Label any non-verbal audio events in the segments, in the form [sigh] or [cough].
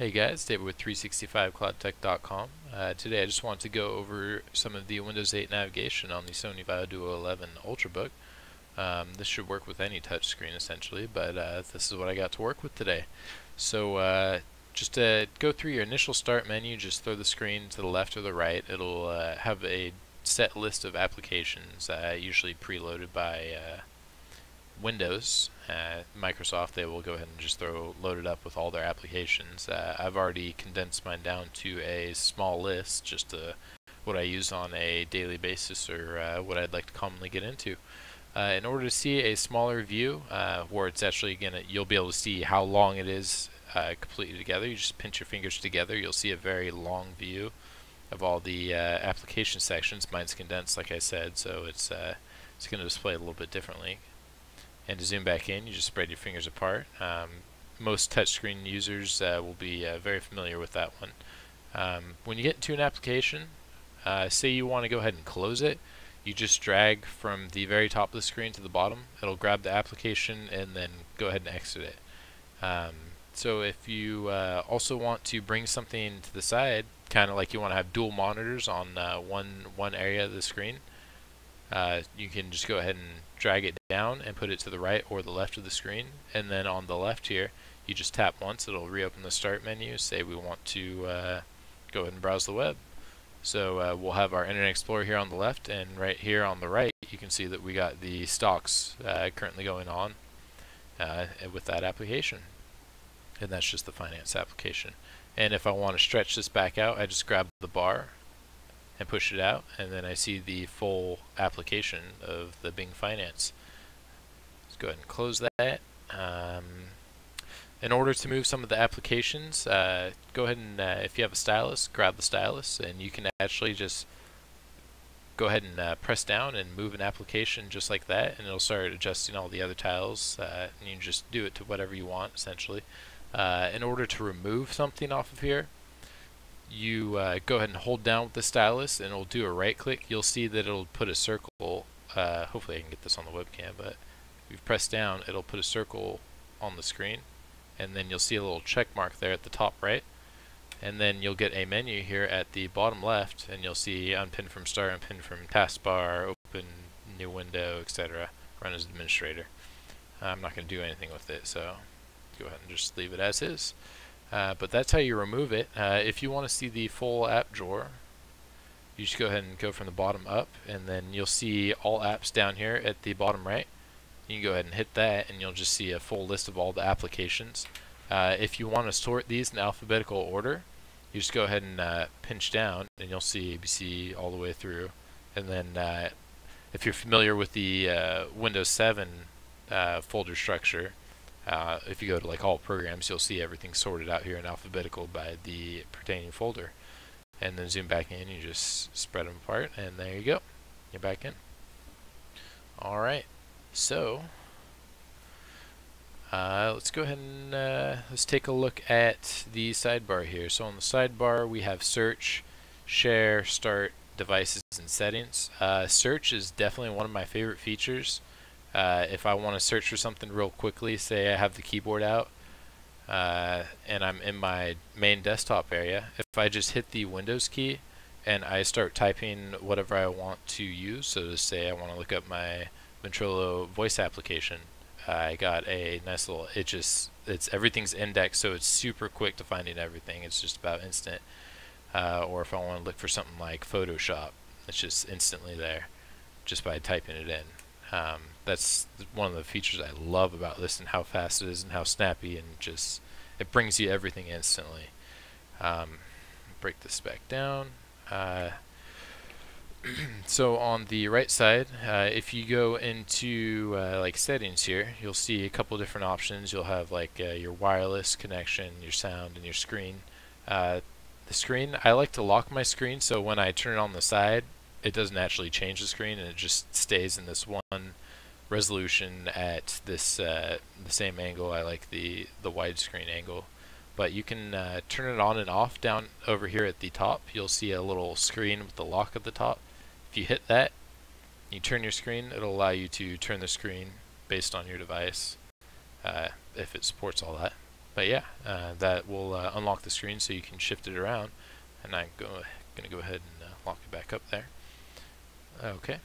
Hey guys, David with 365cloudtech.com. Uh, today I just want to go over some of the Windows 8 navigation on the Sony Vaio Duo 11 Ultrabook. Um, this should work with any touchscreen essentially, but uh, this is what I got to work with today. So uh, just to go through your initial start menu, just throw the screen to the left or the right. It'll uh, have a set list of applications, uh, usually preloaded by uh, Windows, uh, Microsoft, they will go ahead and just throw load it up with all their applications. Uh, I've already condensed mine down to a small list, just to, what I use on a daily basis or uh, what I'd like to commonly get into. Uh, in order to see a smaller view, uh, where it's actually gonna, you'll be able to see how long it is uh, completely together. You just pinch your fingers together, you'll see a very long view of all the application sections. Mine's condensed, like I said, so it's it's going to display a little bit differently and to zoom back in, you just spread your fingers apart. Um, most touchscreen users uh, will be uh, very familiar with that one. Um, when you get into an application, uh, say you want to go ahead and close it, you just drag from the very top of the screen to the bottom. It'll grab the application and then go ahead and exit it. Um, so if you uh, also want to bring something to the side, kind of like you want to have dual monitors on uh, one one area of the screen, uh, you can just go ahead and drag it down and put it to the right or the left of the screen. And then on the left here you just tap once. It'll reopen the start menu say we want to uh, go ahead and browse the web. So uh, we'll have our Internet Explorer here on the left and right here on the right you can see that we got the stocks uh, currently going on uh, with that application. And that's just the finance application. And if I want to stretch this back out I just grab the bar and push it out and then I see the full application of the Bing Finance. Let's go ahead and close that. Um, in order to move some of the applications, uh, go ahead and uh, if you have a stylus, grab the stylus and you can actually just go ahead and uh, press down and move an application just like that and it'll start adjusting all the other tiles uh, and you just do it to whatever you want essentially. Uh, in order to remove something off of here, you uh, go ahead and hold down with the stylus and it'll do a right click you'll see that it'll put a circle uh, hopefully I can get this on the webcam but if you press down it'll put a circle on the screen and then you'll see a little check mark there at the top right and then you'll get a menu here at the bottom left and you'll see unpin from start, unpin from taskbar, open new window, etc. Run as administrator. I'm not going to do anything with it so go ahead and just leave it as is. Uh, but that's how you remove it. Uh, if you want to see the full app drawer, you just go ahead and go from the bottom up, and then you'll see all apps down here at the bottom right. You can go ahead and hit that, and you'll just see a full list of all the applications. Uh, if you want to sort these in alphabetical order, you just go ahead and uh, pinch down, and you'll see ABC all the way through. And then uh, if you're familiar with the Windows 7 folder structure, uh, if you go to like all programs, you'll see everything sorted out here in alphabetical by the pertaining folder. And then zoom back in, you just spread them apart, and there you go. You're back in. Alright, so uh, let's go ahead and uh, let's take a look at the sidebar here. So on the sidebar, we have search, share, start, devices, and settings. Uh, search is definitely one of my favorite features. Uh, if I want to search for something real quickly, say I have the keyboard out uh, and I'm in my main desktop area, if I just hit the Windows key and I start typing whatever I want to use, so to say I want to look up my Ventrilo voice application, I got a nice little, it just, it's everything's indexed so it's super quick to finding everything, it's just about instant. Uh, or if I want to look for something like Photoshop, it's just instantly there just by typing it in. Um, that's one of the features I love about this and how fast it is and how snappy and just it brings you everything instantly. Um, break this back down. Uh, [clears throat] so on the right side, uh, if you go into uh, like settings here, you'll see a couple different options. You'll have like uh, your wireless connection, your sound, and your screen. Uh, the screen, I like to lock my screen so when I turn it on the side, it doesn't actually change the screen and it just stays in this one resolution at this uh, the same angle. I like the the widescreen angle but you can uh, turn it on and off down over here at the top you'll see a little screen with the lock at the top if you hit that you turn your screen it'll allow you to turn the screen based on your device uh, if it supports all that but yeah, uh, that will uh, unlock the screen so you can shift it around. And I'm go, going to go ahead and uh, lock it back up there. Okay.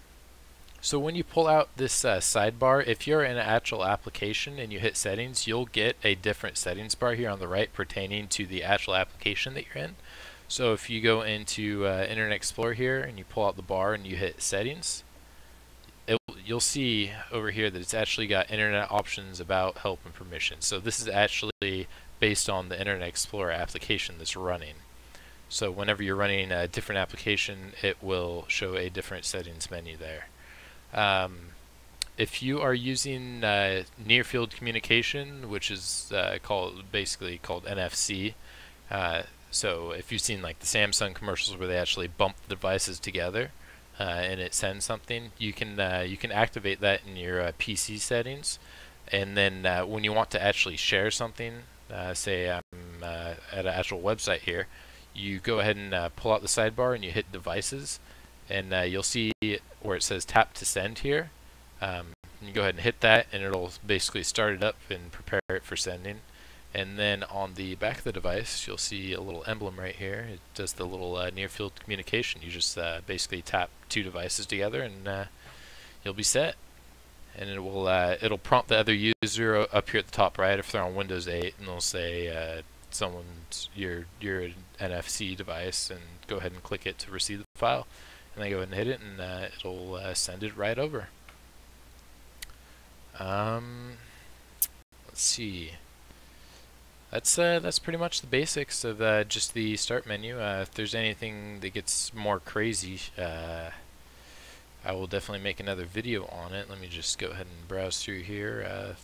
So when you pull out this uh, sidebar, if you're in an actual application and you hit settings, you'll get a different settings bar here on the right pertaining to the actual application that you're in. So if you go into uh, Internet Explorer here and you pull out the bar and you hit settings, it, you'll see over here that it's actually got internet options about help and permissions. So this is actually based on the Internet Explorer application that's running. So whenever you're running a different application, it will show a different settings menu there. Um, if you are using uh, near field communication, which is uh, called basically called NFC, uh, so if you've seen like the Samsung commercials where they actually bump the devices together uh, and it sends something, you can uh, you can activate that in your uh, PC settings, and then when you want to actually share something, say I'm at an actual website here, you go ahead and pull out the sidebar and you hit devices and uh, you'll see where it says tap to send here. Um, you go ahead and hit that and it'll basically start it up and prepare it for sending. And then on the back of the device, you'll see a little emblem right here. It does the little uh, near field communication. You just uh, basically tap two devices together and uh, you'll be set. And it will uh, it'll prompt the other user up here at the top right if they're on Windows 8, and they'll say uh, someone's your your NFC device, and go ahead and click it to receive the file and then go ahead and hit it and uh, it'll uh, send it right over. Um, let's see. That's uh, that's pretty much the basics of uh, just the start menu. Uh, if there's anything that gets more crazy, uh, I will definitely make another video on it. Let me just go ahead and browse through here.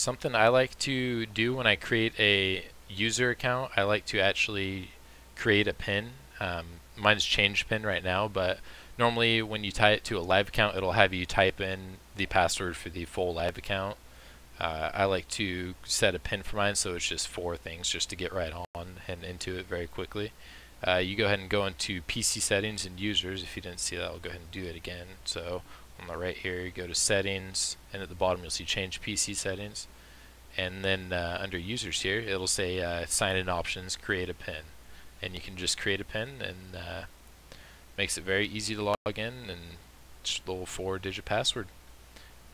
Something I like to do when I create a user account, I like to actually create a pin. Um, mine's change pin right now, but normally when you tie it to a live account, it'll have you type in the password for the full live account. Uh, I like to set a pin for mine, so it's just four things just to get right on and into it very quickly. Uh, you go ahead and go into PC settings and users. If you didn't see that, I'll go ahead and do it again. So on the right here, you go to settings, and at the bottom you'll see change PC settings. And then uh, under users here, it'll say uh, sign in options, create a pin. And you can just create a pin and uh, makes it very easy to log in and just a little four digit password.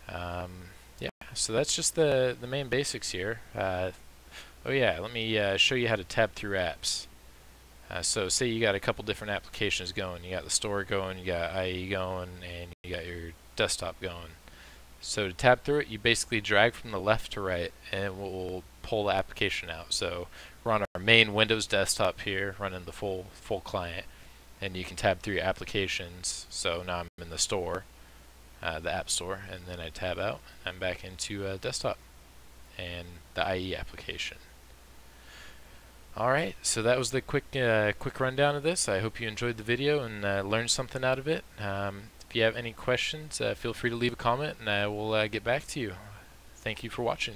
Um, yeah so that's just the the main basics here. Uh, oh yeah let me uh, show you how to tab through apps uh, so say you got a couple different applications going you got the store going you got IE going and you got your desktop going so to tab through it you basically drag from the left to right and it will pull the application out so we're on our main Windows desktop here, running the full full client, and you can tab through your applications. So now I'm in the store, uh, the App Store, and then I tab out. I'm back into uh, desktop and the IE application. Alright, so that was the quick uh, quick rundown of this. I hope you enjoyed the video and uh, learned something out of it. Um, if you have any questions, uh, feel free to leave a comment and I will uh, get back to you. Thank you for watching.